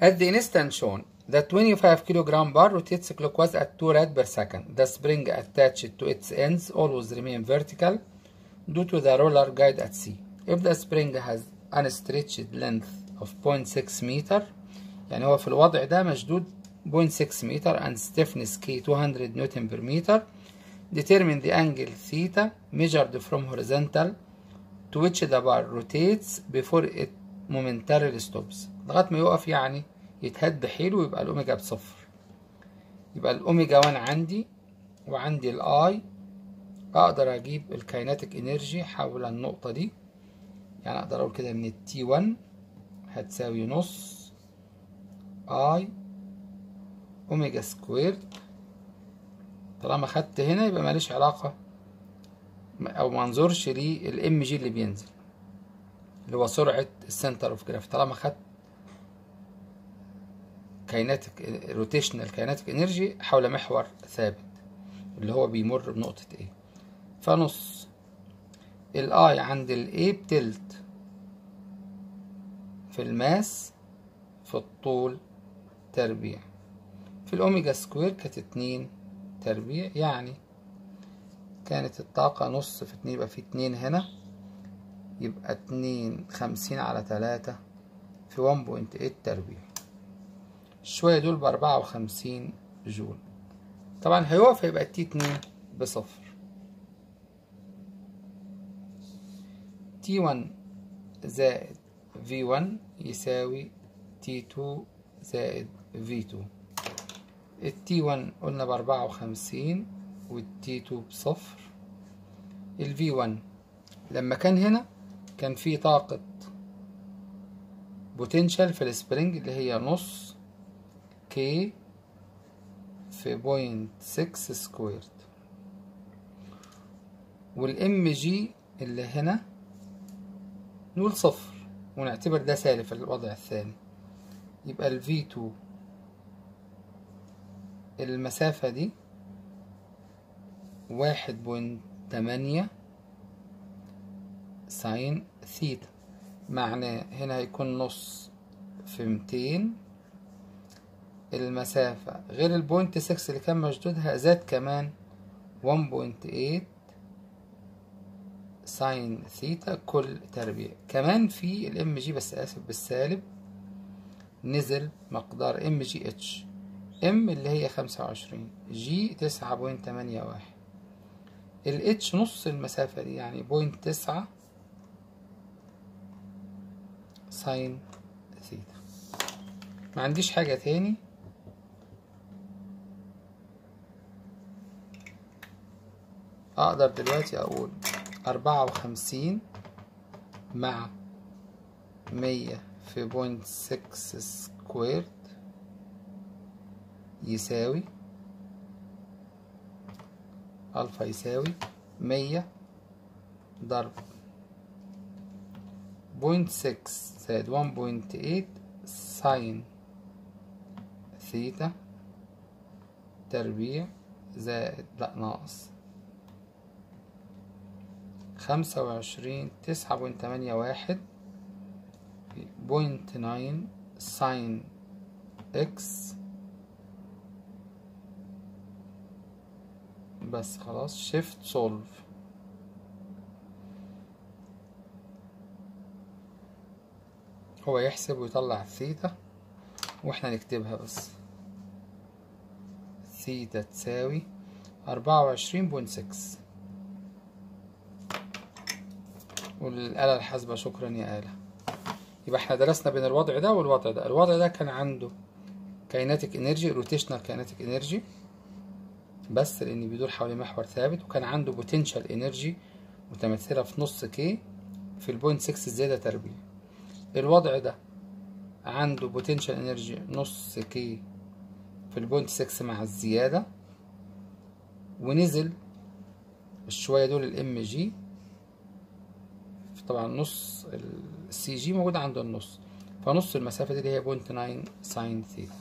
At the instant shown, the 25 kilogram bar rotates clockwise at 2 rad per second. The spring attached to its ends always remain vertical due to the roller guide at C. If the spring has unstretched length of 0.6 meter يعني هو في الوضع ده مشدود 0.6 meter and stiffness K 200 Newton per meter determine the angle theta measured from horizontal to which the bar rotates before it momentarily stops لغاية ما يقف يعني يتهد بحيله ويبقى الأوميجا بصفر. يبقى الأوميجا 1 عندي وعندي ال I أقدر أجيب ال kinetic energy حول النقطة دي. يعني أقدر أقول كده من ال T 1 هتساوي نص I omega squared طالما خدت هنا يبقى ماليش علاقة أو ما أنظرش لل mg اللي بينزل اللي هو سرعة ال center of gravity طالما خدت kinetic rotational kinetic energy حول محور ثابت اللي هو بيمر بنقطة A. فنص. ال I عند ال A بتلت. في ال mass في الطول تربيع. في ال omega square كانت اتنين تربيع يعني كانت الطاقة نص في اتنين يبقى في اتنين هنا يبقى اتنين خمسين على تلاتة في one point eight تربيع. شوية دول بأربعة وخمسين جول. طبعا هيقف هيبقى T اتنين بصفر. T one زائد V one يساوي T two زائد V2 ال T 1 قلنا بأربعة وخمسين وال T 2 بصفر. ال V 1 لما كان هنا كان في طاقة potential في ال spring اللي هي نص k في point six squared وال mg اللي هنا نقول صفر ونعتبر ده سالب الوضع الثاني. يبقى ال V2 المسافة دي واحد point تمانية sine theta معناه هنا هيكون نص في ميتين المسافة. غير ال point six اللي كان مشدودها زاد كمان one point eight sine theta كل تربيع. كمان في ال mg بس آسف بالسالب نزل مقدار mgh m اللي هي خمسة وعشرين g تسعة point تمانية واحد. الاتش نص المسافة دي يعني point تسعة sine theta ما عنديش حاجة تاني؟ أقدر دلوقتي أقول أربعة وخمسين مع مية في point six squared يساوي ألفا يساوي مية ضرب point six زائد one point eight sine theta تربيع زائد لأ ناقص. خمسة وعشرين تسعة point تمانية واحد point nine sine x. بس خلاص shift solve. هو يحسب ويطلع الثيتا وإحنا نكتبها بس. ثيتا تساوي أربعة وعشرين point six والآلة الحاسبة شكرا يا آلة. يبقى إحنا درسنا بين الوضع ده والوضع ده. الوضع ده كان عنده kinetic energy rotational kinetic energy بس لأن بيدور حول محور ثابت وكان عنده potential energy متمثلة في نص k في ال point 6 الزيادة تربيع. الوضع ده عنده potential energy نص k في ال point 6 مع الزيادة ونزل الشوية دول ال mg طبعا نص ال CG موجود عند النص. فنص المسافة دي اللي هي point nine sine theta